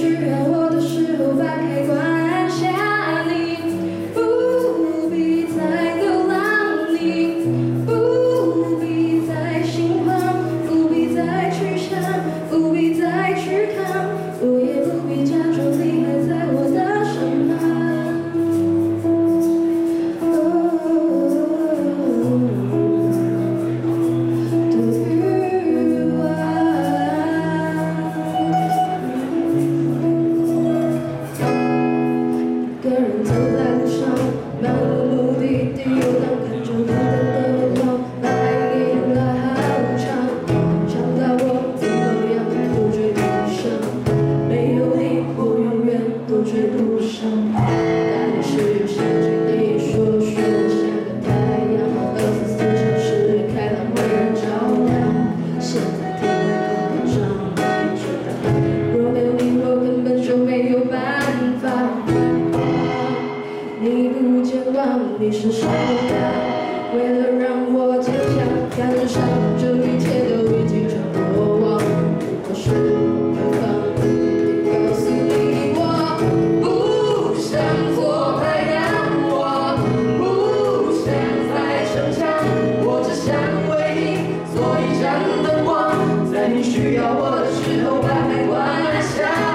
picture 你是什么样，为了让我坚强，感伤，这一切都已经成过往。我是不放，告诉你我不想做太阳，我不想再逞强，我只想为你做一盏灯光，在你需要我的时候把开关下。